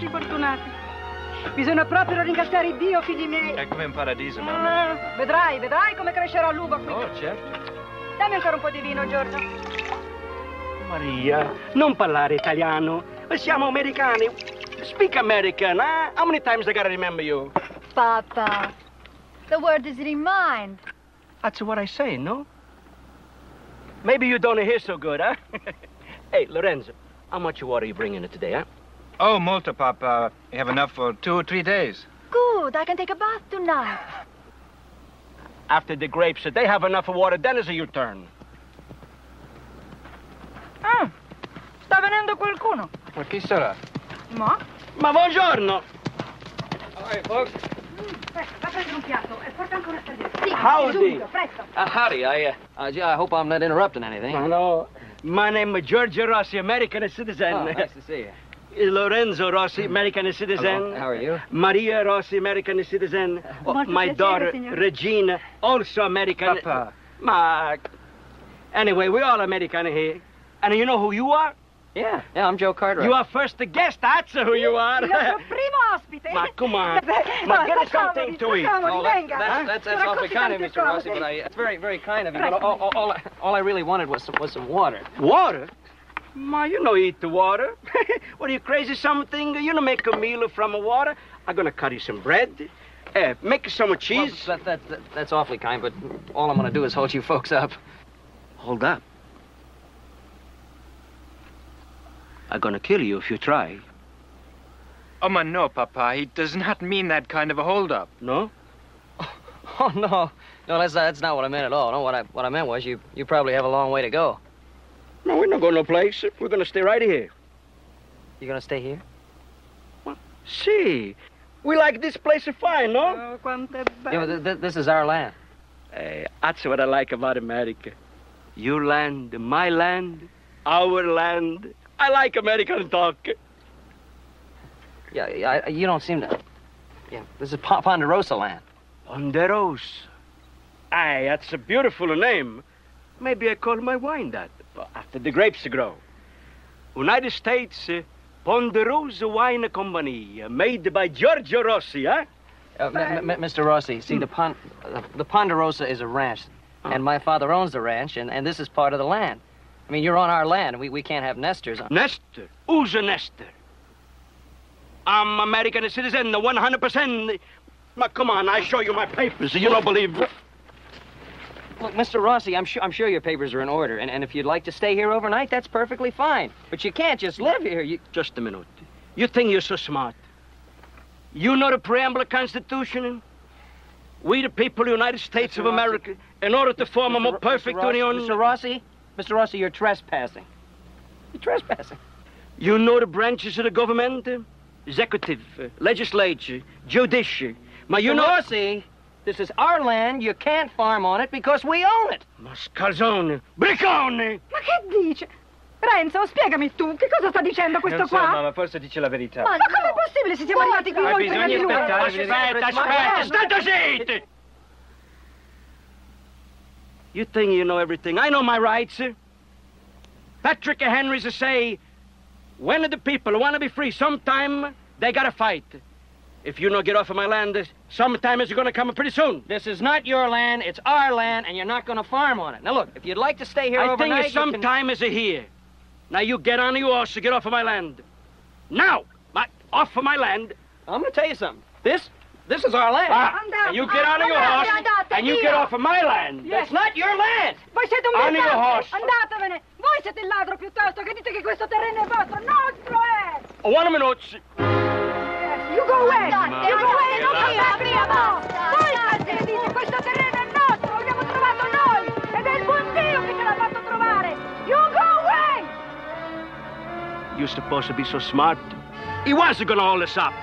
stati fortunati. Bisogna proprio ringraziare Dio, figli miei. È come in paradiso, mamma. Ah, vedrai, vedrai come crescerà l'uva qui. Oh, certo. Dammi ancora un po' di vino, Giorgio. Maria, non parlare italiano. Siamo americani. Speak American, eh? How many times I gotta remember you? Papa, the word is remind. That's what I say, no? Maybe you don't hear so good, huh? hey, Lorenzo, how much water are you bringing in today, huh? Oh, molto, Papa. We have enough for two or three days. Good, I can take a bath tonight. After the grapes, they have enough of water, then it's your turn. Ah, sta venendo qualcuno. Ma chi sarà? Ma? Ma buongiorno! Hi, folks. Presto, va a prendere un piatto e porta anche una stagione. Sì, Howdy. subito, presto. Uh, howdy. I, uh, uh, gee, I hope I'm not interrupting anything. Hello. My name is Giorgio Rossi, American citizen. Oh, nice to see you. Eh, Lorenzo Rossi, American citizen. Hello. How are you? Maria Rossi, American citizen. Oh, oh my daughter, signor. Regina, also American. Papa. Ma... Anyway, we're all American here. And you know who you are? Yeah. Yeah, I'm Joe Cartwright. You are first guest, that's who you are. Il nostro primo ospite. Ma come on. Beh, Ma get us facciamoli, something to eat. Oh, that- venga. that's, that's, that's awfully kind of you, Mr. Rossi, but I, it's very, very kind of you. But all, all, all, I- all I really wanted was some, was some water. Water? Ma, you know eat the water. what are you crazy something? You know make a meal from a water. I'm gonna cut you some bread. Uh, make you some cheese. Well, that, that, that, that's awfully kind, but all I'm going to do is hold you folks up. Hold up. I'm gonna kill you if you try. Oh, ma no, Papa. He does not mean that kind of a hold-up. No? Oh, no. No, that's, that's not what I meant at all. No, what I, what I meant was you, you probably have a long way to go. No, we're not going no place. We're gonna stay right here. You going to stay here? See, we like this place fine, no? Oh, quanto è bello. Yeah, th- th- this is our land. Hey, that's what I like about America. Your land, my land, our land. I like American talk. Yeah, yeah I, you don't seem to... Yeah, this is Pon- Ponderosa land. Ponderosa. Aye, that's a beautiful name. Maybe I call my wine that, after the grapes grow. United States uh, Ponderosa Wine Company, uh, made by Giorgio Rossi, huh? Uh, Mr. Rossi, see, the, Pon- uh, the Ponderosa is a ranch, and my father owns the ranch, and, and this is part of the land. I mean, you're on our land, and we, we can't have nesters. On- Nestor. Who's a Nestor? I'm American citizen, 100%. Ma, come on, I show you my papers. You don't believe. Look, Mr. Rossi, I'm sure I'm sure your papers are in order, and, and if you'd like to stay here overnight, that's perfectly fine. But you can't just live here. You Just a minute. You think you're so smart? You know the preamble of the Constitution? We, the people of the United States Mr. of Rossi. America, in order to form a more perfect Mr. Rossi, union. Mr. Rossi, Mr. Rossi, you're trespassing. You're trespassing. You know the branches of the government? Executive, uh, legislature, judiciary. Ma, you Mr. know. Rossi, this is our land. You can't farm on it because we own it. Mascalzone, briccone! Ma che dice? Renzo, spiegami tu, che cosa sta dicendo questo non so, qua? mamma, forse dice la verità. Ma Ma com'è possibile se siamo arrivati qui Ma noi prima bisogna di lui? aspettare. Aspetta, aspetta, state zitti! You think you know everything. I know my rights. Patrick Henry's a say, when the people want to be free, sometime they gotta fight. If you don't get off of my land, sometime it's gonna come pretty soon. This is not your land. It's our land, and you're not going to farm on it. Now, look, if you'd like to stay here I think overnight, it's sometime is here. Now you get on your horse to get off of my land. Now, my, off of my land. I'm going to tell you something. This, this is our land. Ah, and you get on your andate, horse and you get off of my land. That's not your land. Voi siete un On your horse. mercante! Andatevene! Voi siete il ladro piuttosto che dite che questo terreno è vostro! Nostro è! One minute. You go away! Andate, You go away! Non come prima! basta, Voi dite questo terreno è nostro! L'abbiamo trovato noi! Ed è il buon Dio che ce l'ha fatto trovare! You go away! You're supposed to be so smart. He wasn't gonna hold us up.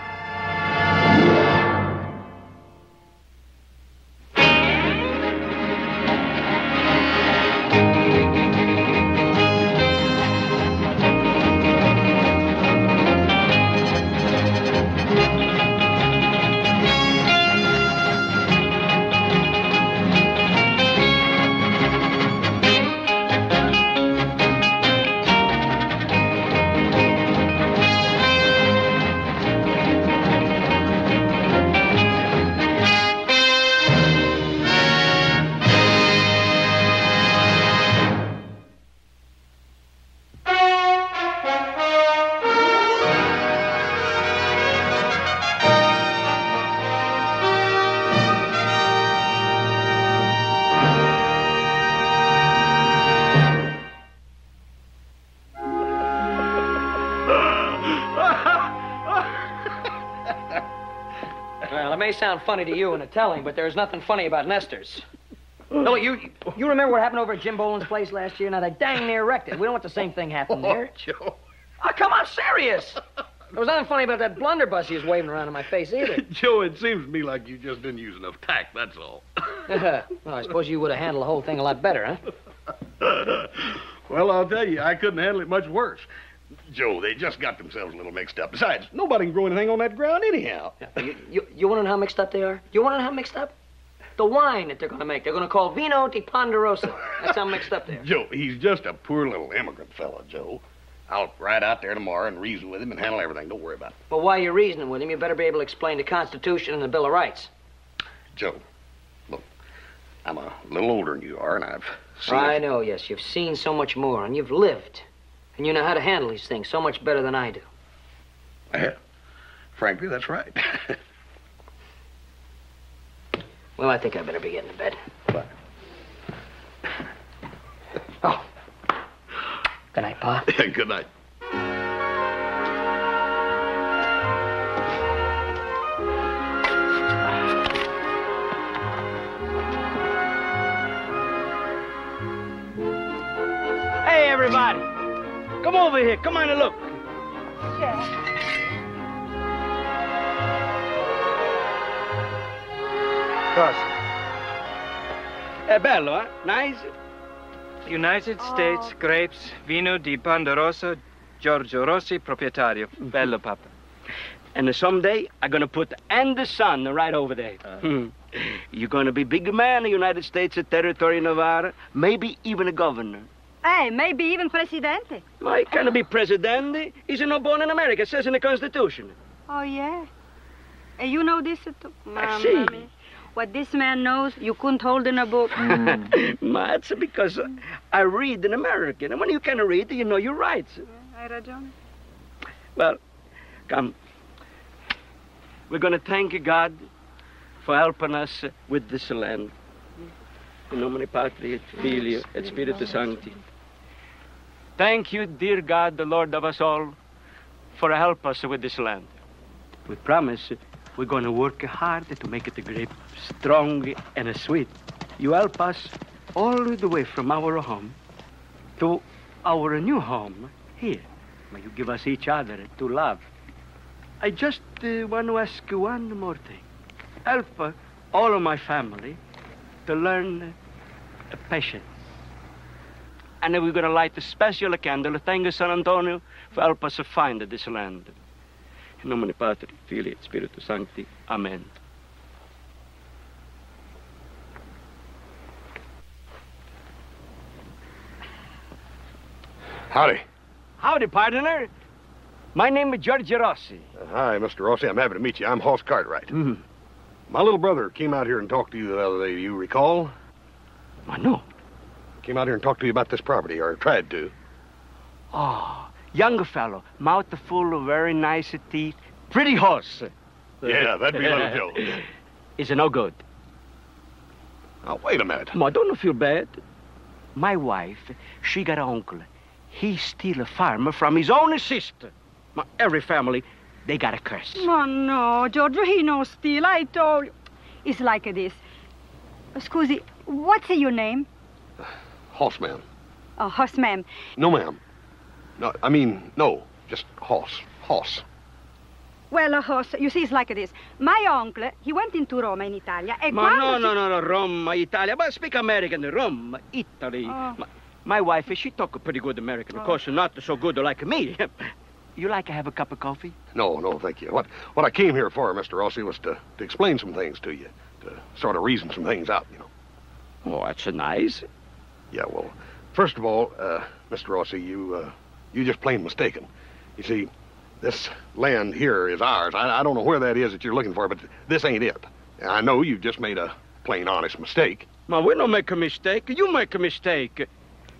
Funny to you in a telling, but there's nothing funny about nesters. No, you you remember what happened over at Jim Boland's place last year? Now they dang near wrecked it. We don't want the same thing happening there. Oh, Joe. Oh, come on, serious. There was nothing funny about that blunderbuss he was waving around in my face either. Joe, it seems to me like you just didn't use enough tact, that's all. well, I suppose you would have handled the whole thing a lot better, huh? well, I'll tell you, I couldn't handle it much worse. Joe, they just got themselves a little mixed up. Besides, nobody can grow anything on that ground anyhow. You, you, you want to know how mixed up they are? You want to know how mixed up? The wine that they're going to make. They're going to call Vino di Ponderosa. That's how mixed up they are. Joe, he's just a poor little immigrant fellow, Joe. I'll ride out there tomorrow and reason with him and handle everything. Don't worry about it. But while you're reasoning with him, you better be able to explain the Constitution and the Bill of Rights. Joe, look, I'm a little older than you are, and I've seen. I know, yes. You've seen so much more, and you've lived. And you know how to handle these things so much better than I do. Yeah, frankly, that's right. Well, I think I better be getting to bed. What? Oh. Good night, Pa. Good night. Hey, everybody. Come over here. Come on and look. Cosa? È bello, eh? Nice. United States grapes, vino di Ponderosa, Giorgio Rossi, proprietario. Bello, Papa. And someday I'm gonna put and the sun right over there. Hmm. You're gonna be big man in the United States territory Nevada, maybe even a governor. Hey, maybe even presidente. Why can't be president? He's not born in America, it says in the Constitution. Oh, yeah. And you know this too? Mamma see. mia. What this man knows, you couldn't hold in a book. Hmm. Ma, That's because I read in American, and when you can read, you know your rights. Hai ragione. Well, come. We're going to thank God for helping us with this land. In nomine Patri et Filio et Spiritus Sancti. Thank you, dear God, the Lord of us all, for help us with this land. We promise we're going to work hard to make it a grape strong and sweet. You help us all the way from our home to our new home here. May you give us each other to love. I just uh, want to ask you one more thing. Help uh, all of my family to learn uh, patience. And then we're going to light a special candle. Thank you, San Antonio, for help us to find this land. In nomine Patri, Filii, Spiritus Sancti. Amen. Howdy. Howdy, partner. My name is Giorgio Rossi. Uh, hi, Mr. Rossi. I'm happy to meet you. I'm Hoss Cartwright. Mhm. My little brother came out here and talked to you the other day. Do you recall? I know. Came out here and talked to you about this property, or tried to. Oh, younger fellow, mouth full of very nice teeth, pretty horse. Yeah, that'd be little Joe. Is it no good? Now, wait a minute. Ma, don't feel bad. My wife, she got an uncle. He steal a farm from his own sister. Ma, every family, they got a curse. Oh, no, Giorgio, he knows steal, I told you. It's like this. Scusi, what's your name? Hoss, ma'am. Oh, Hoss, ma'am. No, ma'am. No, I mean, no. Just horse. Horse. Well, a horse, you see, it's like this. My uncle, he went into Roma in Italia. And Ma, no, no, no, no, Rome, Italia. But speak American, Rome, Italy. Oh. Ma, my wife, is she talk pretty good American. Of oh. course, not so good like me. you like to have a cup of coffee? No, no, thank you. What what I came here for, Mr. Rossi, was to, to explain some things to you. To sort of reason some things out, you know. Oh, that's nice. Yeah, well, first of all, uh, Mr. Rossi, you, uh, you just plain mistaken. You see, this land here is ours. I, I don't know where that is that you're looking for, but this ain't it. And I know you've just made a plain honest mistake. Ma, we don't make a mistake. You make a mistake.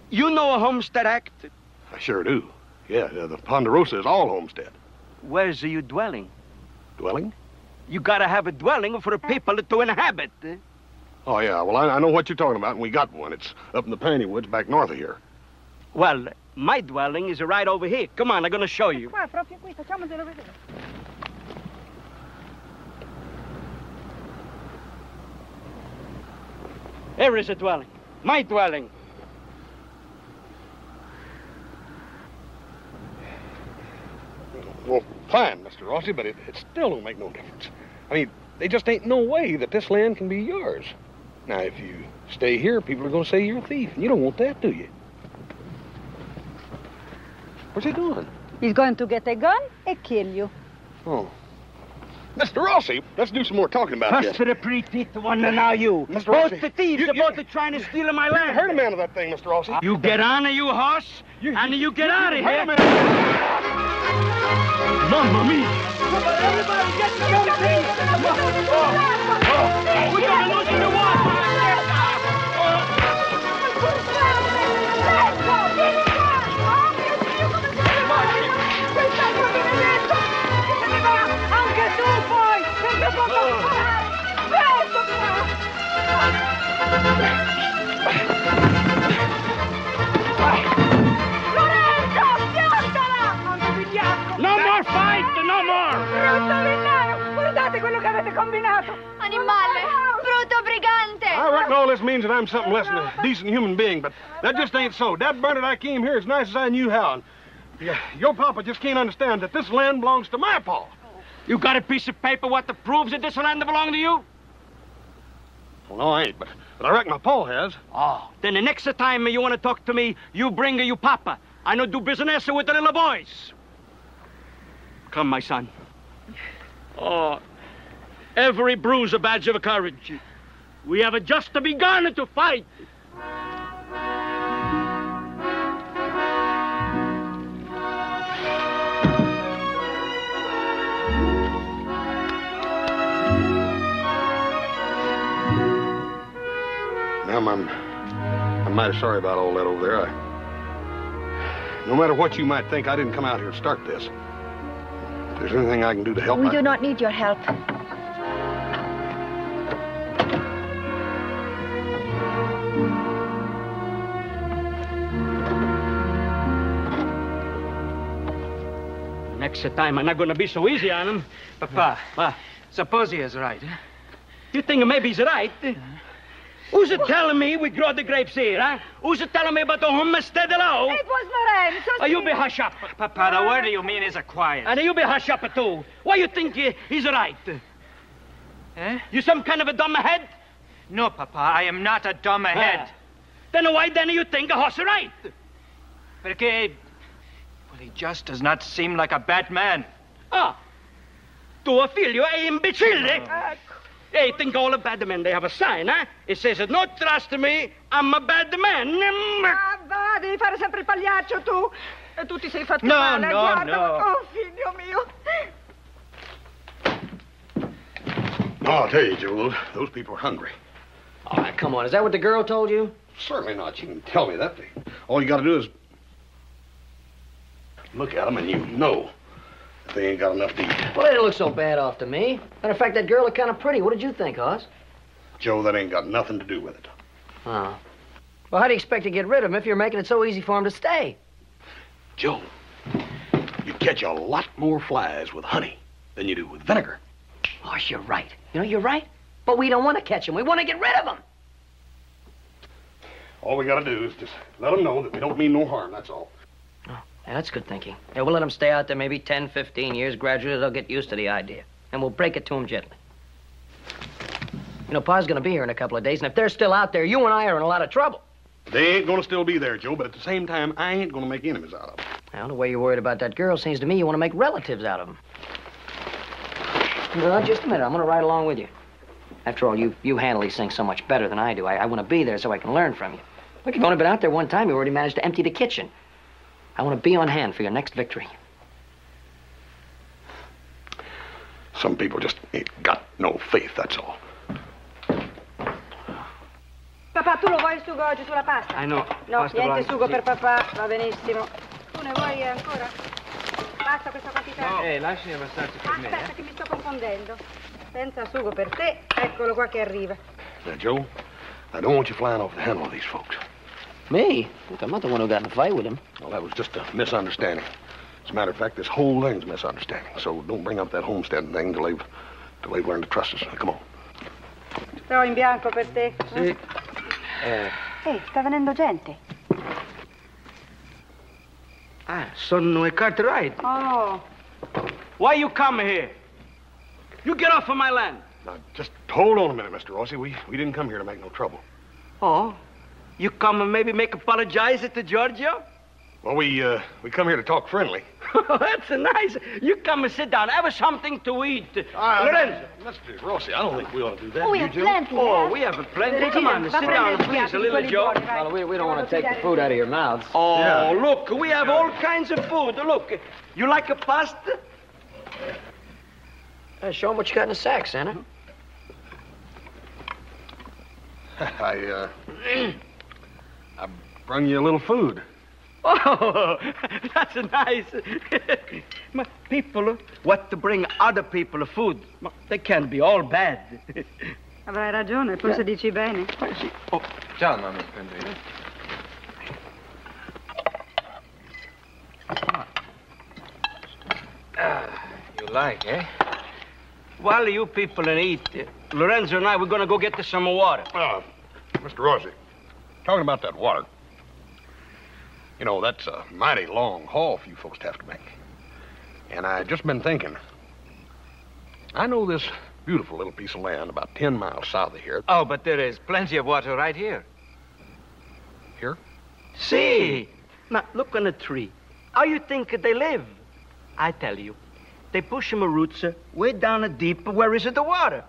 You know a Homestead Act? I sure do. Yeah, uh, the Ponderosa is all homestead. Where's you dwelling? Dwelling? You gotta have a dwelling for the people to inhabit. Oh, yeah. Well, I, I know what you're talking about, and we got one. It's up in the Painty Woods back north of here. Well, my dwelling is right over here. Come on, I'm going to show you. Here is a dwelling. My dwelling. Well, fine, Mr. Rossi, but it, it still don't make no difference. I mean, there just ain't no way that this land can be yours. Now, if you stay here, people are going to say you're a thief, and you don't want that, do you? What's he doing? He's going to get a gun and kill you. Oh. Mr. Rossi, let's do some more talking about First this. to the pretty one, and now you. Mr. Both Rossi, the thieves you- are you- both are trying to steal my You land. heard a man of that thing, Mr. Rossi. You get on, a you horse, and you get out of here. minute. Mamma mia! Everybody get jumping! We're gonna lose in the water! I'm something less than a decent human being, but that just ain't so. Dad Bernard, I came here as nice as I knew how. And yeah, your papa just can't understand that this land belongs to my pa. You got a piece of paper what that proves that this land belongs to you? Well, no, I ain't, but, but I reckon my pa has. Oh. Then the next time you want to talk to me, you bring you papa. I know do business with the little boys. Come, my son. Oh, every bruise a badge of courage. We have a just begun to fight. Ma'am, I'm, I'm mighty sorry about all that over there. I, no matter what you might think, I didn't come out here to start this. If there's anything I can do to help, We I... do not need your help. Next time I'm not going to be so easy on him. Papa, What? suppose he is right. eh? You think maybe he's right? Who's it telling me we grow the grapes here, huh? Who's it telling me about the homestead alone? It was Lorenzo! Oh, you be hush up. Papa, the word you mean is a quiet. And you be hush up too. Why you think he's right? Eh? You some kind of a dumb head? No, Papa, I am not a dumb head. Then why then you think a horse right? Perché... Well, he just does not seem like a bad man. Ah. Tuo figlio è imbecille. Hey, think all the bad men, they have a sign, eh? It says, not trust me, I'm a bad man. Ah, va, devi fare sempre il pagliaccio tu! E tu ti sei fatto No, male, no, guarda! no. Oh, figlio mio! No, I'll tell you, Joe, those, those people are hungry. All right, come on. Is that what the girl told you? Certainly not. You can tell me that thing. All you got to do is look at them, and you know that they ain't got enough to eat. Well, they didn't look so bad off to me. Matter of fact, that girl looked kind of pretty. What did you think, Hoss? Joe, that ain't got nothing to do with it. Oh. Well, how do you expect to get rid of him if you're making it so easy for him to stay? Joe, you catch a lot more flies with honey than you do with vinegar. Oh, you're right. You know, you're right. But we don't want to catch him. We want to get rid of him. All we got to do is just let them know that we don't mean no harm, that's all. Yeah, that's good thinking. Yeah, we'll let him stay out there maybe 10, 15 years. Gradually, they'll get used to the idea. And we'll break it to him gently. You know, Pa's going to be here in a couple of days, and if they're still out there, you and I are in a lot of trouble. They ain't going to still be there, Joe, but at the same time, I ain't going to make enemies out of them. Well, the way you're worried about that girl seems to me you want to make relatives out of them. No, just a minute. I'm going to ride along with you. After all, you, you handle these things so much better than I do. I, I want to be there so I can learn from you. Look, you've only been out there one time. You already managed to empty the kitchen. I want to be on hand for your next victory. Some people just ain't got no faith, that's all. Papà, tu lo vuoi il sugo oggi sulla pasta? I know. No, Pasta niente blanca, sugo sì. per papà, va benissimo. Tu ne vuoi ancora? Basta questa quantità? Eh, lasciami abbastanza per me, Aspetta eh. che mi sto confondendo. Senza sugo per te, eccolo qua che arriva. Now, Joe, I don't want you flying off the handle of these folks. Me? Look, I'm not the one who got in a fight with him. Well, that was just a misunderstanding. As a matter of fact, this whole thing's a misunderstanding. So don't bring up that homestead thing till they've, till they've learned to trust us. Now, come on. Sto in bianco per te. Sì. Eh, Ehi, sta venendo gente. Ah, sono a Cartwright. Oh, Why you come here? You get off of my land. Now, just hold on a minute, Mr. Rossi. We, we didn't come here to make no trouble. Oh, you come and maybe make apologize to Giorgio? Well, we, uh, we come here to talk friendly. That's nice. You come and sit down. Have something to eat. Lorenzo. Mr. Rossi, I don't think we ought to do that. Oh, we You have do? plenty. Oh, we have a plenty. Regina, Come on, sit a down, prendere please, piatti, a little quelli Joe. buoni, vai. well, we, we don't want to take the food out of your mouths. Oh, Yeah. look, we have all kinds of food. Look, you like a pasta? Uh, show 'em what you got in the sack, Santa. I, uh, I brung you a little food. Oh, that's nice. Ma, people, what to bring other people food? They can't be all bad. avrai ragione, forse dici bene. Ciao, mamma. Prendere. You like, eh? While you people and eat, Lorenzo and I, we're going to go get some water. Uh, Mr. Rossi, talking about that water. You know, that's a mighty long haul for you folks to have to make. And I just been thinking. I know this beautiful little piece of land about 10 miles south of here. Oh, but there is plenty of water right here. Here? See? Now, look on the tree. How you think they live? I tell you, they push them roots way down a deep where is it the water.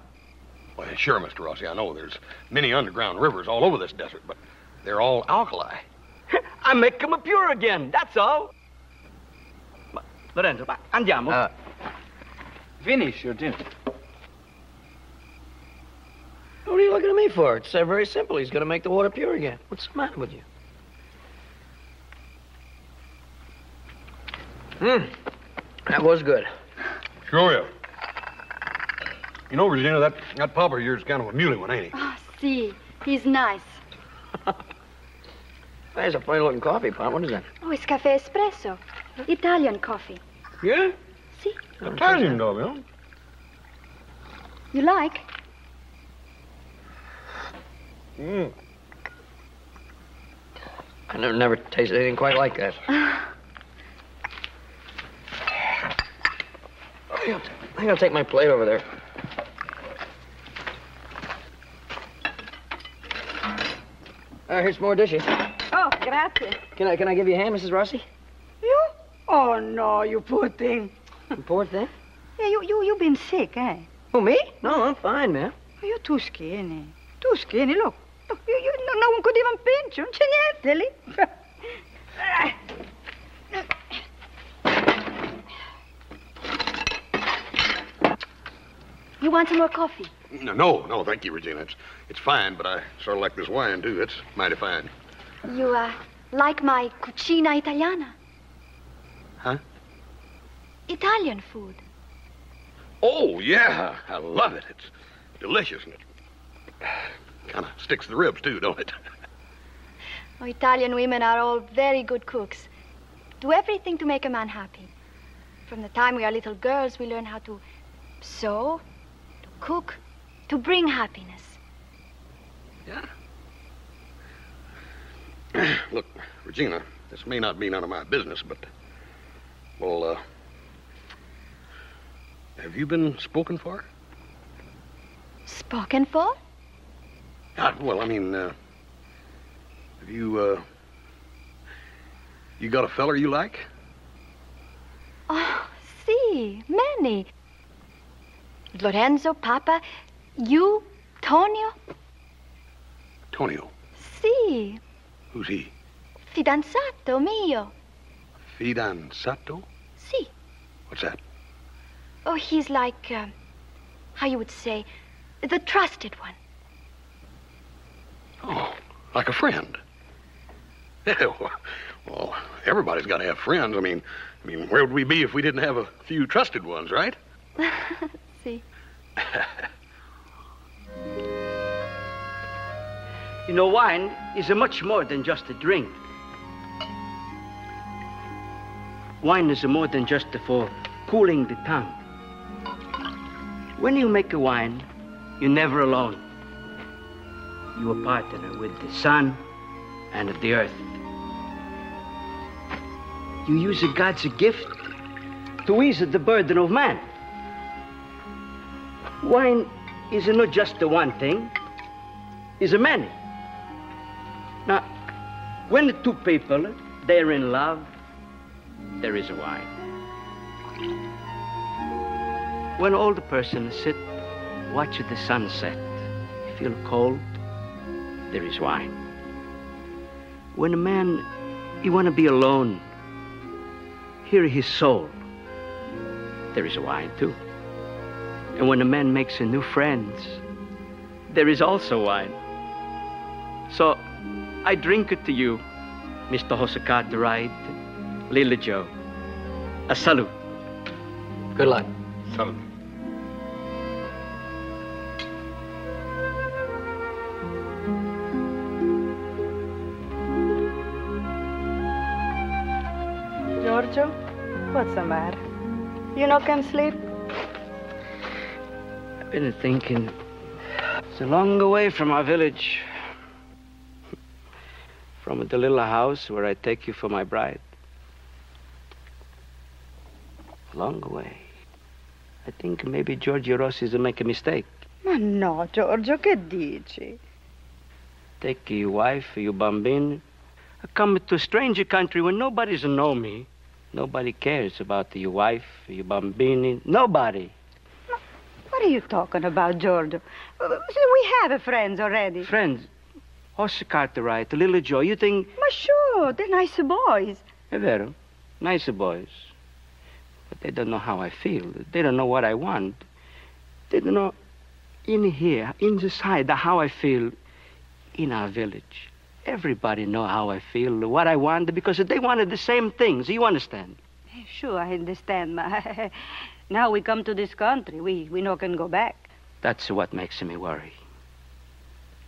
Well, sure, Mr. Rossi, I know there's many underground rivers all over this desert, but they're all alkali. I make them pure again, that's all. Ma, Lorenzo, ma, andiamo. Uh, finish your dinner. What are you looking at me for? It's uh, very simple. He's going to make the water pure again. What's the matter with you? Hmm. That was good. Sure, yeah. You know, Regina, that, that papa of yours is kind of a muley one, ain't he? Oh, see, he's nice. There's a funny looking coffee pot. What is that? Oh, it's cafe espresso. Italian coffee. Yeah? See? Italian, dog, you? You like? Mm. I never, never tasted anything quite like that. I think I'll think I'll take my plate over there. Uh, here's more dishes. Oh, grazie. Can I can I give you a hand, Mrs. Rossi? You? Oh, no, you poor thing. You poor thing. Yeah, you, you, you've been sick, eh? Oh, me? No, I'm fine, man. You're too skinny. Too skinny, look. Look, you, you, no, no, un codiva un pincio, non c'è niente lì. You want some more coffee? No, no, no, thank you, Regina. It's, it's fine, but I sort of like this wine, too. It's mighty fine. You, uh, like my cucina italiana? Huh? Italian food. Oh, yeah. I love it. It's delicious, and it kind of sticks to the ribs, too, don't it? Oh, Italian women are all very good cooks. Do everything to make a man happy. From the time we are little girls, we learn how to sew, to cook, to bring happiness. Look, Regina, this may not be none of my business, but, well, uh, have you been spoken for? Spoken for? Uh, well, I mean, uh, have you, uh, you got a feller you like? Oh, see, many. Lorenzo, Papa, you, Tonio. Tonio. Si, Who's he? fidanzato mio. Fidanzato? Si. What's that? Oh, he's like, uh, how you would say, the trusted one. Oh, like a friend. Well, everybody's got to have friends. I mean, I mean, where would we be if we didn't have a few trusted ones, right? si. You know, wine is much more than just a drink. Wine is more than just for cooling the tongue. When you make a wine, you're never alone. you a partner with the sun and of the earth. You use a God's gift to ease the burden of man. Wine is not just the one thing, is a many. When two people they're in love, there is a wine. When all the persons sit, watch the sunset, feel cold, there is wine. When a man he wanna be alone, hear his soul, there is a wine too. And when a man makes a new friends, there is also wine. So I drink it to you, Mr. Hosakat the Ride, Lila Joe. A salute. Good luck. Salute. Giorgio, what's the matter? You no can sleep? I've been thinking. It's a long way from our village. From the little house where I take you for my bride. A long way. I think maybe Giorgio Rossi's make a mistake. Ma no, Giorgio, che dici? Take your wife, your bambini. I come to a stranger country where nobody's know me. Nobody cares about your wife, your bambini. Nobody. What are you talking about, Giorgio? Uh, We have friends already. Friends, Horse Cartwright, Little Joe, you think Ma sure, they're nicer boys. È vero. Nice boys. But they don't know how I feel. They don't know what I want. They don't know in here, inside, how I feel in our village. Everybody know how I feel, what I want, because they wanted the same things. You understand? Eh, sure, I understand. Ma. now we come to this country. We, we no can go back. That's what makes me worry.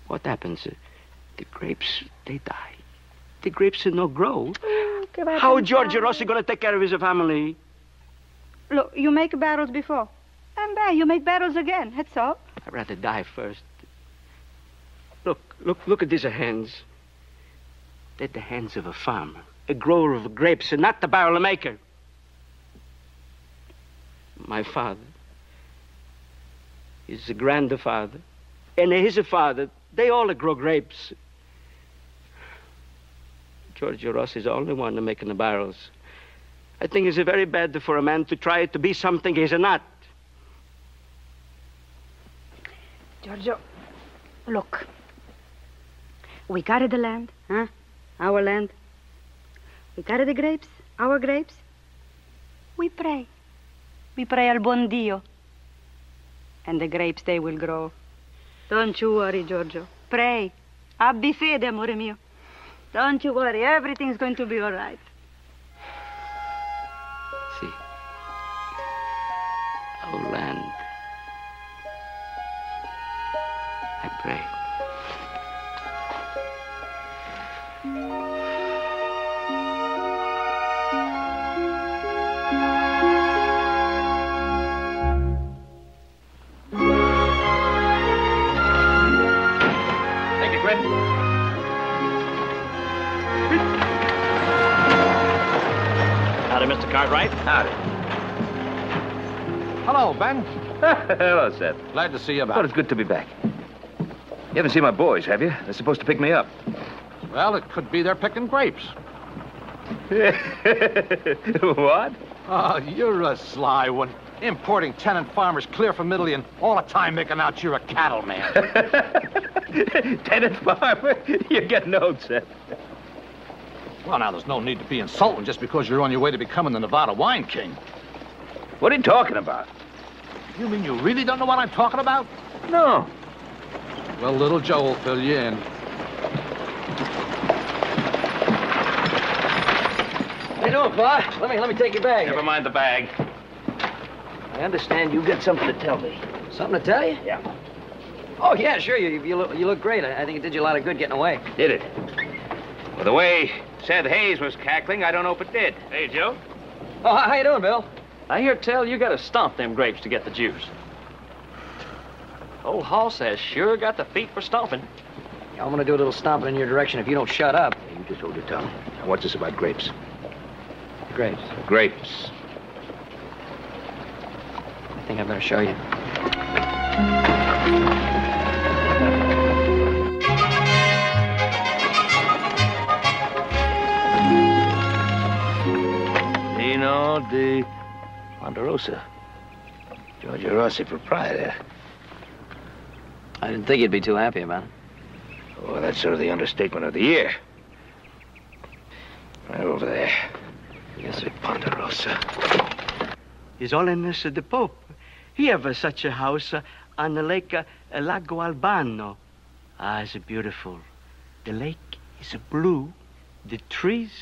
What happens? The grapes, they die. The grapes no grow. Mm, How Giorgio Rossi gonna take care of his family? Look, you make barrels before. And then you make barrels again. That's all. I'd rather die first. Look, look, look at these hands. They're the hands of a farmer, a grower of grapes, and not the barrel maker. My father, his grandfather, and his father, they all grow grapes. Giorgio Rossi is the only one making the barrels. I think it's very bad for a man to try to be something he's not. Giorgio, look. We got the land, huh? Our land. We got the grapes, our grapes. We pray. We pray al buon Dio. And the grapes, they will grow. Don't you worry, Giorgio. Pray. Abbi fede, amore mio. Don't you worry. Everything's going to be all right. See. Our land. I pray. Cartwright. Howdy. Hello, Ben. Hello, Seth. Glad to see you Well, back. it's good to be back. You haven't seen my boys, have you? They're supposed to pick me up. Well, it could be they're picking grapes. what? Oh, you're a sly one. Importing tenant farmers clear from Italy and all the time making out you're a cattleman. Tenant farmer? You're getting old, Seth. Well, now, there's no need to be insulting just because you're on your way to becoming the Nevada wine king. What are you talking about? You mean you really don't know what I'm talking about? No. Well, little Joe will fill you in. How you doing, Pa? Let me let me take your bag. Never mind the bag. I understand you've got something to tell me. Something to tell you? Yeah. Oh yeah, sure. You you look you look great. I, I think it did you a lot of good getting away. Did it? Well, the way Seth Hayes was cackling, I don't know if it did. Hey, Joe. Oh, how how you doing, Bill? I hear tell you gotta stomp them grapes to get the juice. Old Hoss has sure got the feet for stomping. I'm gonna do a little stomping in your direction if you don't shut up. You just hold your tongue. Now, what's this about grapes? Grapes. Grapes. I think I better show you. Vino di Ponderosa. Giorgio Rossi, proprietor. I didn't think you'd be too happy about it. Oh, that's sort of the understatement of the year. Right over there. Yes, sir, Ponderosa. His Holiness the Pope. He have uh, such a house uh, on the lake uh, Lago Albano. Ah, it's beautiful. The lake is blue, the trees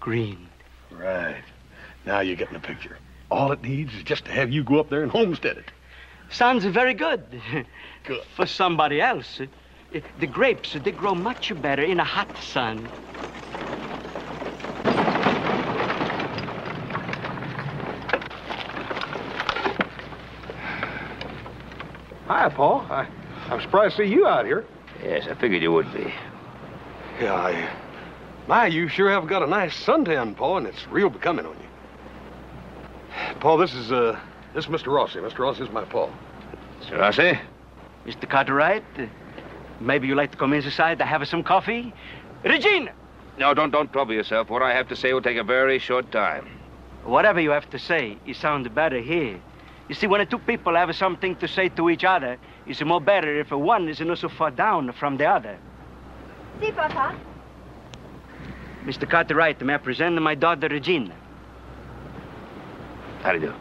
green. Right. Now you're getting the picture. All it needs is just to have you go up there and homestead it. Sounds very good. Good. For somebody else. The grapes, they grow much better in a hot sun. Hi, Pa. I, I'm surprised to see you out here. Yes, I figured you would be. Yeah, I. My, you sure have got a nice suntan, Pa, and it's real becoming on you. Pa, this is uh, this is Mr. Rossi. Mr. Rossi is my Pa. Mr. Rossi? Mr. Cartwright, uh, maybe you'd like to come inside to have some coffee? Regina! No, don't don't trouble yourself. What I have to say will take a very short time. Whatever you have to say, it sounds better here. You see, when two people have something to say to each other, it's more better if one is not so far down from the other. Si, Papa. Mr. Cartwright, may I present my daughter Regina? How do you do?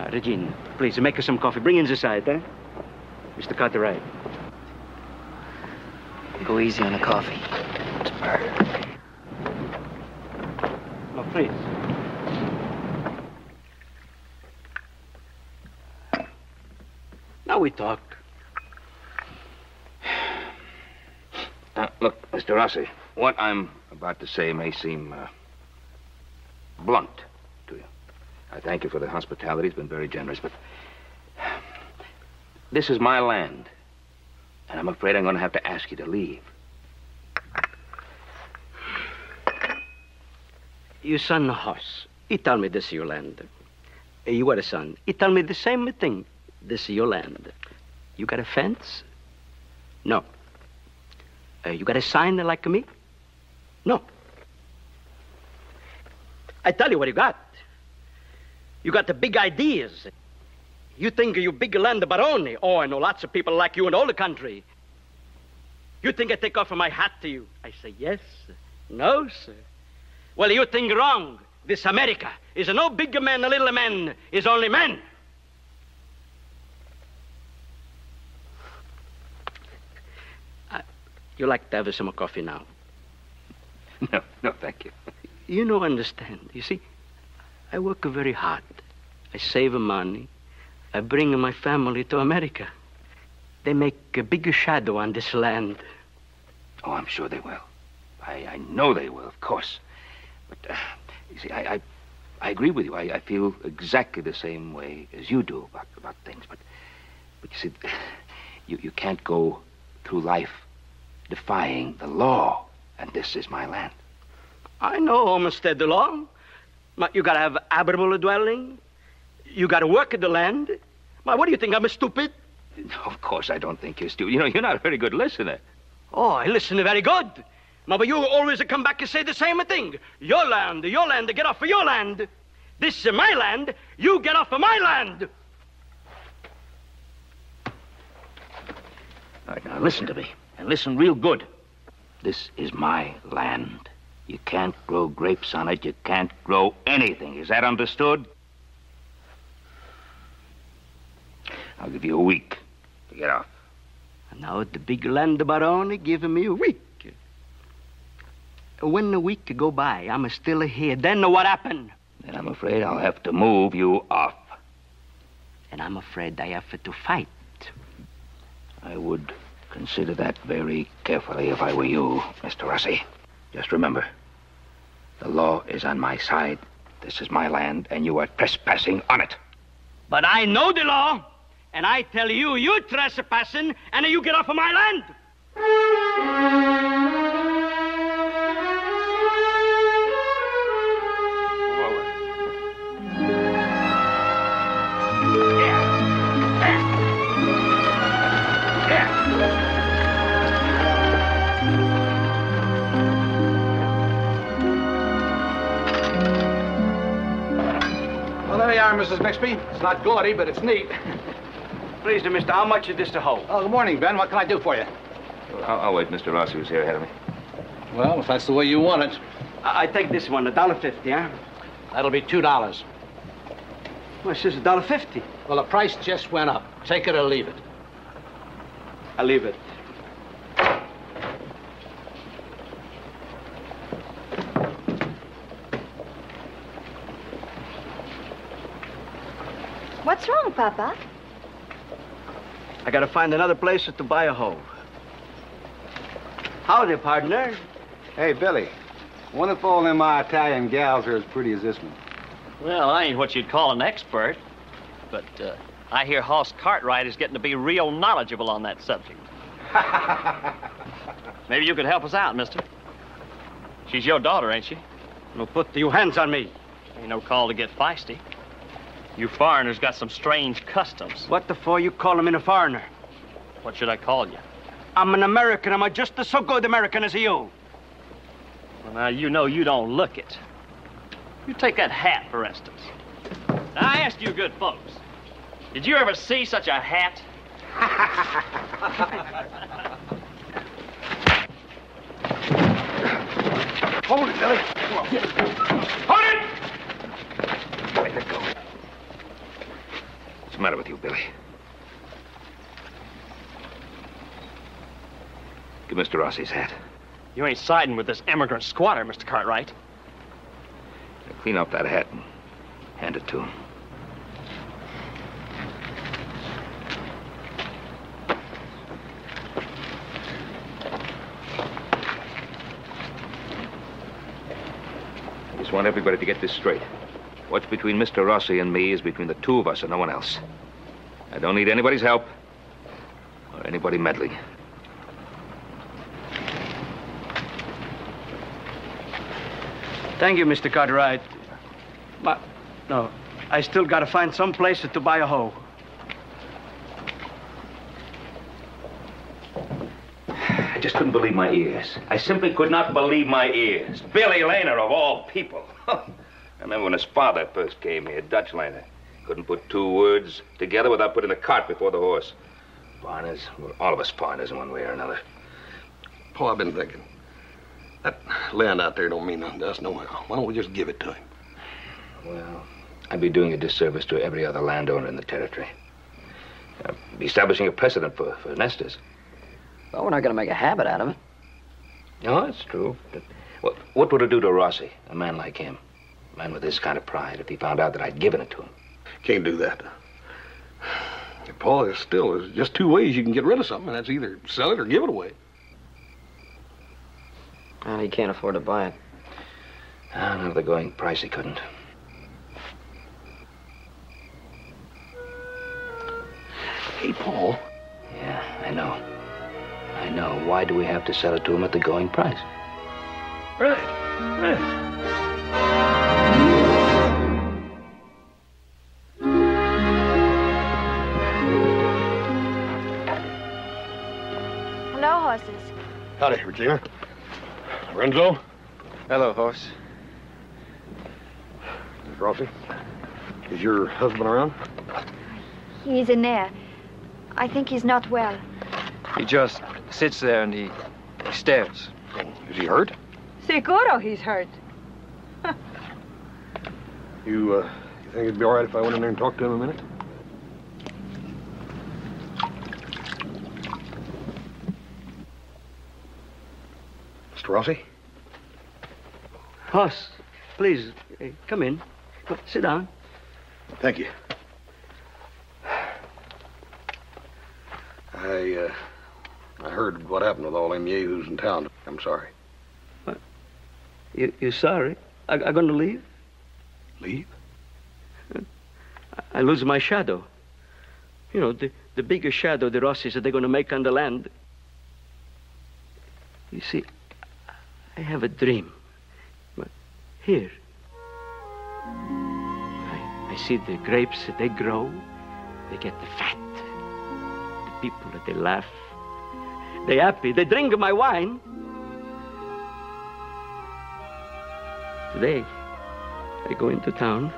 Uh, Regina, please make us some coffee. Bring in the side, eh? Mr. Cartwright. Go easy on the coffee. No, please. Now we talk. Now, look, Mr. Rossi, what I'm about to say may seem uh, blunt. I thank you for the hospitality. It's been very generous, but this is my land, and I'm afraid I'm going to have to ask you to leave. Your son horse. He tell me this is your land. Uh, You got a son. He tell me the same thing. This is your land. You got a fence? No. Uh, you got a sign like me? No. I tell you what you got. You got the big ideas. You think you big land barone. Oh, I know lots of people like you in all the country. You think I take off my hat to you? I say yes. No, sir. Well, you think wrong. This America is no bigger man, a little man, is only man. Uh, you like to have some coffee now? No, no, thank you. You don't understand. You see, I work very hard. I save money. I bring my family to America. They make a big shadow on this land. Oh, I'm sure they will. I, I know they will, of course. But, uh, you see, I, I, I agree with you. I, I feel exactly the same way as you do about, about things. But, but you see, you, you can't go through life defying the law. And this is my land. I know homestead the law. You gotta have habitable dwelling. You gotta work at the land. But what do you think? I'm a stupid? No, of course, I don't think you're stupid. You know, you're not a very good listener. Oh, I listen very good. But you always come back and say the same thing. Your land, your land, get off of your land. This is my land. You get off of my land. All right, now listen to me, and listen real good. This is my land. You can't grow grapes on it. You can't grow anything. Is that understood? I'll give you a week to get off. And now the big land barone giving me a week. When the week go by, I'm still here. Then what happen? Then I'm afraid I'll have to move you off. And I'm afraid I have to fight. I would consider that very carefully if I were you, Mr. Rossi. Just remember, the law is on my side. This is my land, and you are trespassing on it. But I know the law, and I tell you, you're trespassing, and you get off of my land. Mrs. Bixby. It's not gaudy, but it's neat. Please, dear mister, how much is this to hold? Oh, good morning, Ben. What can I do for you? I'll, I'll wait. Mr. Rossi was here ahead of me. Well, if that's the way you want it, I, I take this one, a dollar fifty, huh? that'll be two dollars. Well, it says a dollar fifty. Well, the price just went up. Take it or leave it. I'll leave it. What's wrong, Papa? I gotta find another place to buy a hoe. Howdy, partner. Hey, Billy. Wonder if all them Italian gals are as pretty as this one. Well, I ain't what you'd call an expert, but uh, I hear Hoss Cartwright is getting to be real knowledgeable on that subject. Maybe you could help us out, mister. She's your daughter, ain't she? No, put your hands on me. Ain't no call to get feisty. You foreigners got some strange customs. What the for you call me a foreigner? What should I call you? I'm an American. I'm a just a so good American as you. Well, now, you know you don't look it. You take that hat, for instance. Now, I ask you good folks, did you ever see such a hat? Hold it, Billy. Hold it! It go. What's the matter with you, Billy? Give Mr. Rossi's hat. You ain't siding with this immigrant squatter, Mr. Cartwright. Now clean off that hat and hand it to him. I just want everybody to get this straight. What's between Mr. Rossi and me is between the two of us and no one else. I don't need anybody's help or anybody meddling. Thank you, Mr. Cartwright. But, no, I still gotta find some place to buy a hoe. I just couldn't believe my ears. I simply could not believe my ears. Billy Lehner, of all people. I remember when his father first came here, Dutch Lehner. Couldn't put two words together without putting the cart before the horse. Foreigners, well, all of us foreigners in one way or another. Pa, I've been thinking. That land out there don't mean nothing to us nohow. Why don't we just give it to him? Well, I'd be doing a disservice to every other landowner in the territory. I'd be establishing a precedent for, for nesters. Well, we're not going to make a habit out of it. No, that's true. But what, what would it do to Rossi, a man like him? A man with this kind of pride, if he found out that I'd given it to him? Can't do that. Pa, there's still there's just two ways you can get rid of something, and that's either sell it or give it away. Well, he can't afford to buy it. Ah, not at the going price, he couldn't. Hey, Pa. Yeah, I know. I know. Why do we have to sell it to him at the going price? Right. Right. Horses. Howdy, Regina. Renzo. Hello, Hoss. Miss Rossi. Is your husband around? He's in there. I think he's not well. He just sits there and he, he stares. Is he hurt? Seguro he's hurt. You, uh, you think it'd be all right if I went in there and talked to him a minute? Mr. Rossi? Hoss, please, eh, come in. Come, sit down. Thank you. I, uh, I heard what happened with all them yahoos in town. I'm sorry. What? You, you sorry? I, I going to leave? Leave? I lose my shadow. You know, the, the bigger shadow the Rossis are they're going to make on the land. You see, I have a dream. But here, I, I see the grapes, they grow, they get the fat. The people, they laugh. They happy, they drink my wine. Today, I go into town.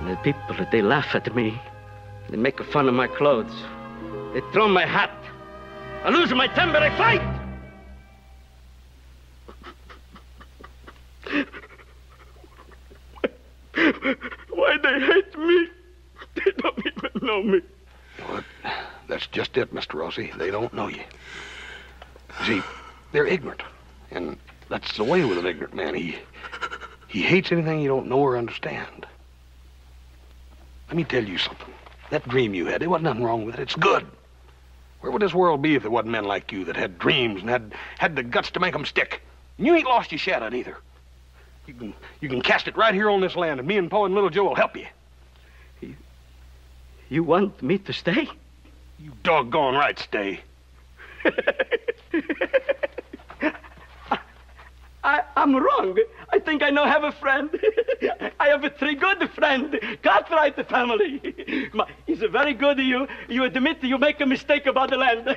And the people, that they laugh at me. They make fun of my clothes. They throw my hat. I lose my temper, I fight! Why they hate me? They don't even know me. Well, that's it, Mr. Rossi. They don't know you. See, they're ignorant. And that's the way with an ignorant man. He he hates anything you don't know or understand. Let me tell you something. That dream you had, there wasn't nothing wrong with it. It's good. Where would this world be if there wasn't men like you that had dreams and had had the guts to make 'em stick? And you ain't lost your shot at either. You can you can cast it right here on this land, and me and Pa and Little Joe will help you. you. You want me to stay? You doggone right, stay. I, I'm wrong. I think I now have a friend. I have a three good friend. Cartwright the family. Ma- He's a very good. You you admit you make a mistake about the land. Marie!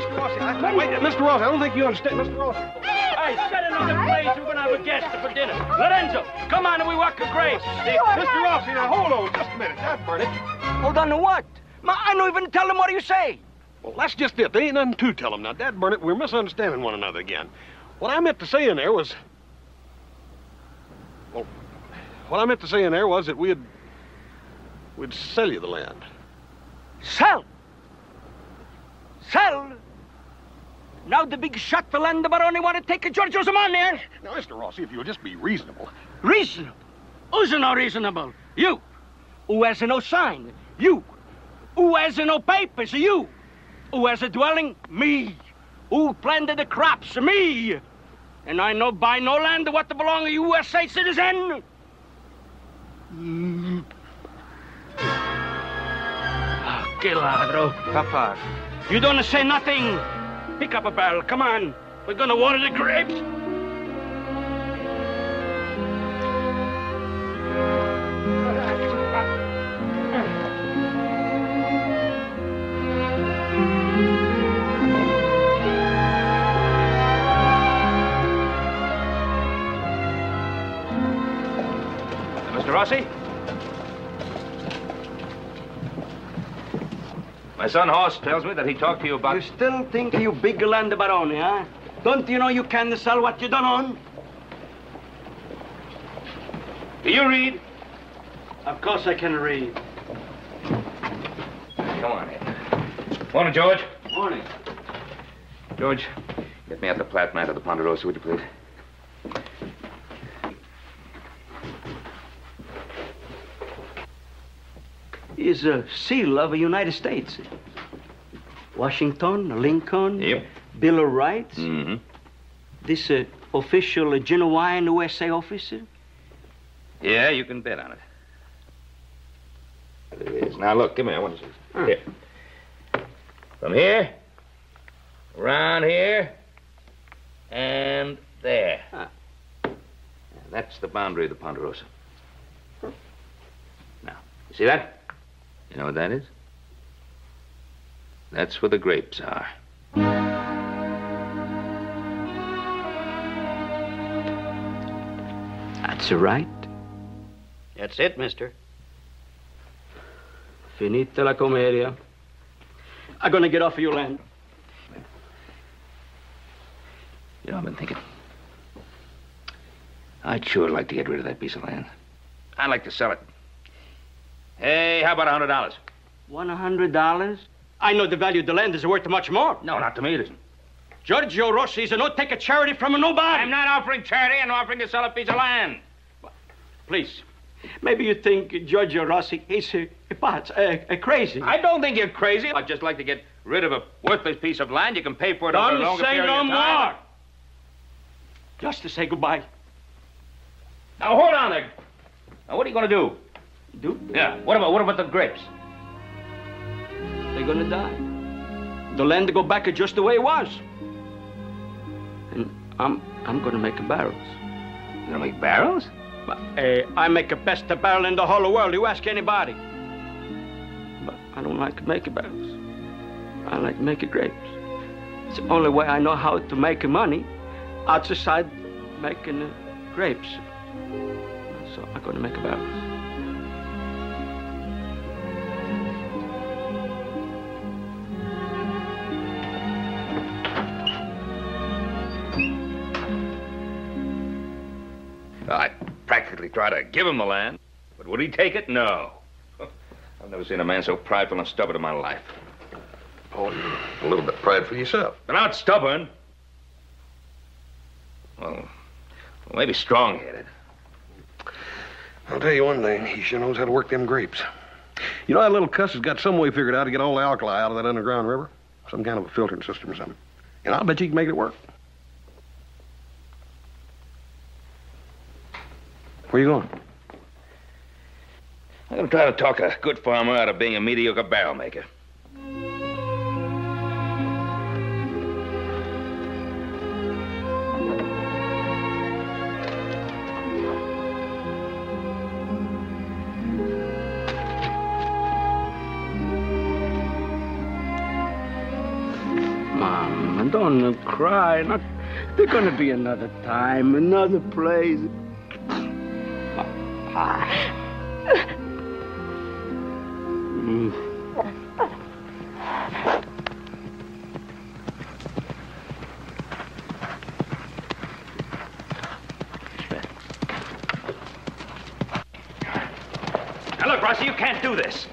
Wait, uh, Mr. Ross, I don't think you understand, Mr. Ross. Hey, set another place. We're going to have a guest for dinner. Lorenzo, come on and we walk a grace. Mr. Rossi, now hold on just a minute. That Bernie. Hold on to what? Ma, I don't even tell them what you say. Well, that's just it. There ain't nothing to tell them now. Dad Burnett, we're misunderstanding one another again. What I meant to say in there was. Well, what I meant to say in there was that we'd. we'd sell you the land. Sell. Sell. Now the big shot the land baroni want to take a Giorgio Zamani, Now, Mr. Rossi, if you'll just be reasonable. Reasonable. Who's no reasonable? You. Who has no sign? You. Who has no papers? You. Who has a dwelling? Me. Who planted the crops? Me. And I no buy no land what belong a USA citizen. Mm. Ah, Que ladro. Papa. You don't say nothing. Pick up a barrel. Come on. We're gonna water the grapes. Rossi? My son Hoss tells me that he talked to you about... You still think you big land baroni, huh? Don't you know you can sell what you don't own? Do you read? Of course I can read. Come on in. Morning, George. Morning. George, get me out the plat map of the Ponderosa, would you please? Is a seal of the United States. Washington, Lincoln, Yep. Bill of Rights. Mm-hmm. This uh, official uh, genuine USA officer. Yeah, you can bet on it. There it is. Now, look, come here. I want to see. Hmm. Here. From here, around here, and there. Ah. That's the boundary of the Ponderosa. Now, you see that? You know what that is? That's where the grapes are. That's right. That's it, mister. Finita la commedia. I'm gonna get off of your land. You know, I've been thinking. I'd sure like to get rid of that piece of land. I'd like to sell it. Hey, how about a hundred dollars? One hundred dollars? I know the value of the land is worth much more. No, not to me, it isn't. Giorgio Rossi is a no take a charity from a nobody. I'm not offering charity. I'm offering to sell a piece of land. Please. Maybe you think Giorgio Rossi is a, a, a, a crazy. I don't think you're crazy. I'd just like to get rid of a worthless piece of land. You can pay for it over a Don't longer say period no of time. more. Just to say goodbye. Now hold on there. Now what are you going to do? Do? Yeah. What about what about the grapes? They're gonna die. The land to go back just the way it was. And I'm I'm gonna make barrels. You're gonna make barrels? But, uh, I make the best barrel in the whole world. You ask anybody. But I don't like making barrels. I like making grapes. It's the only way I know how to make money outside making uh, grapes. So I'm gonna make barrels. I practically tried to give him the land, but would he take it? No. I've never seen a man so prideful and stubborn in my life. Oh, you're a little bit prideful yourself. But not stubborn. Well, well maybe strong-headed. I'll tell you one thing. He sure knows how to work them grapes. You know, that little cuss has got some way figured out to get all the alkali out of that underground river. Some kind of a filtering system or something. And I'll bet you can make it work. Where you going? I'm going to try to talk a good farmer out of being a mediocre barrel maker. Mom, don't cry. Not, there's gonna be another time, another place. Mm. Now, look, Rossi, you can't do this.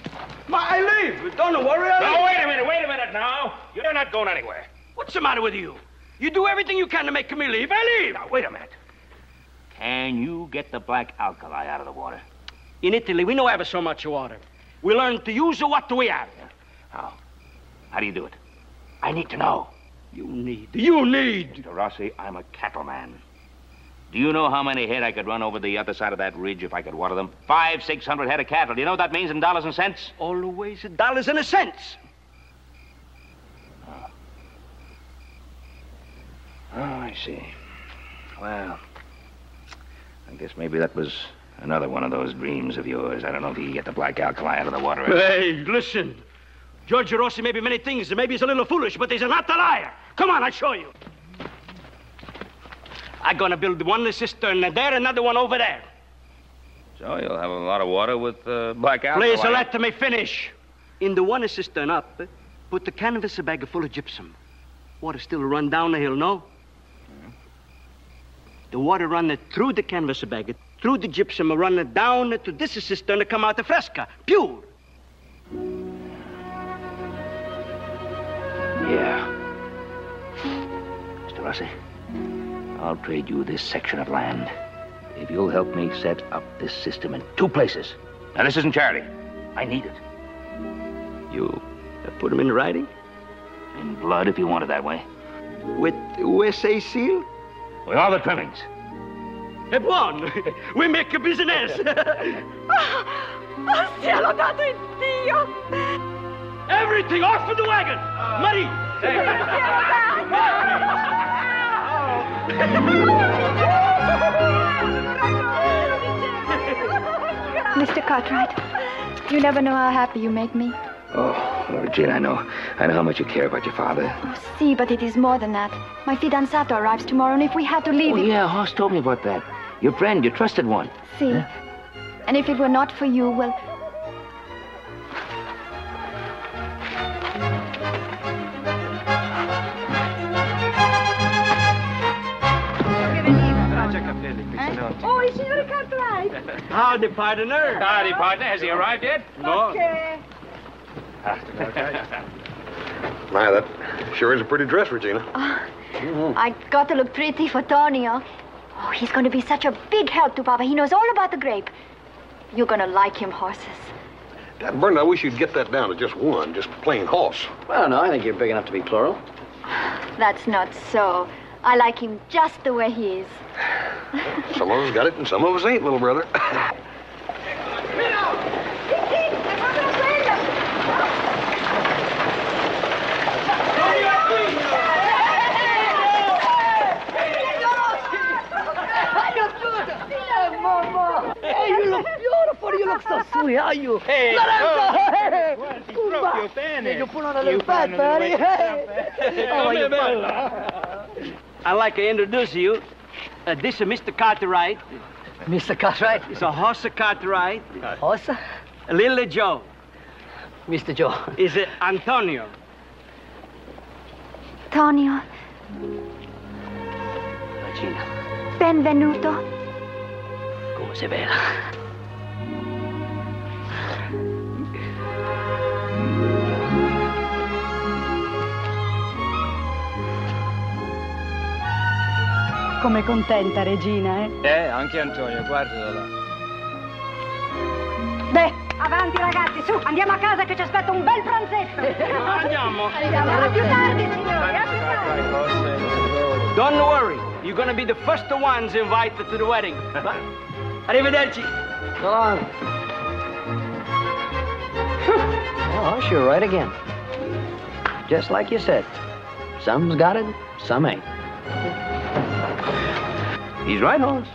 Ma, I leave. Don't worry. I No, leave. wait a minute, wait a minute now. You're not going anywhere. What's the matter with you? You do everything you can to make me leave. I leave. Now, wait a minute. Can you get the black alkali out of the water? In Italy, we know ever so much water. We learn to use what do we have. How? How do you do it? I need to know. You need. You need. Mr. Rossi, I'm a cattleman. Do you know how many head I could run over the other side of that ridge if I could water them? Five, six hundred head of cattle. Do you know what that means in dollars and cents? Always dollars and a cents. Oh, ah. ah, I see. Well, I guess maybe that was another one of those dreams of yours. I don't know if you can get the black alkali out of the water. Hey, listen. Giorgio Rossi may be many things, and maybe he's a little foolish, but he's not a liar. Come on, I'll show you. I'm gonna build one cistern there, another one over there. So you'll have a lot of water with uh, black alkali. Please let me finish. In the one cistern up, put the canvas bag full of gypsum. Water still run down the hill, no? The water run through the canvas bag, through the gypsum, run down to this cistern to come out the fresca, pure. Yeah. Mr. Rossi, I'll trade you this section of land if you'll help me set up this system in two places. Now, this isn't charity. I need it. You put him in writing? In blood, if you want it that way. With USA seal? With all the trimmings. At one. we make a business. Oh, oh, cielo dato in Dio! Everything off of the wagon. Ah. Marie. Oh. Mr. Cartwright, you never know how happy you make me. Oh, Regina, I know. I know how much you care about your father. Oh, see, but it is more than that. My fidanzato arrives tomorrow, and if we had to leave Oh, it... yeah, Hoss told me about that. Your friend, your trusted one. See? And if it were not for you, well... Oh, il signore Cartwright! Howdy, partner. Howdy, partner. Has he arrived yet? No. Okay. My, that sure is a pretty dress, Regina. Ah, I got to look pretty for Tonio. Oh, he's going to be such a big help to Papa. He knows all about the grape. You're going to like him, Hosses. Dad, Bernard, I wish you'd get that down to just one, just plain Hoss. I don't know. I think you're big enough to be plural. That's not so. I like him just the way he is. Some of us got it and some of us ain't, little brother. Hey, you look beautiful. You look so sweet. Are you? Hey, Lorenzo, oh. hey. Well, she Kumba. broke your fan Hey. You put on a little fat, put on buddy. little Hey. How are you, Bella? I'd like to introduce you. Uh, this is Mr. Cartwright. Mr. Cartwright? It's a Hoss Cartwright. Hoss? Little Joe. Mr. Joe. Is it Antonio? Tonio, Regina. benvenuto. così bella. Come contenta, regina, eh? Eh, anche Antonio, guardalo là. Beh, avanti ragazzi, su, andiamo a casa che ci aspetta un bel pranzetto. Andiamo. Andiamo, a più tardi, signori, a più tardi. Don't worry. You're gonna be the first ones invited to the wedding. Arrivederci. So long. Oh, sure, right again. Just like you said. Some's got it, some ain't. He's right, Hoss.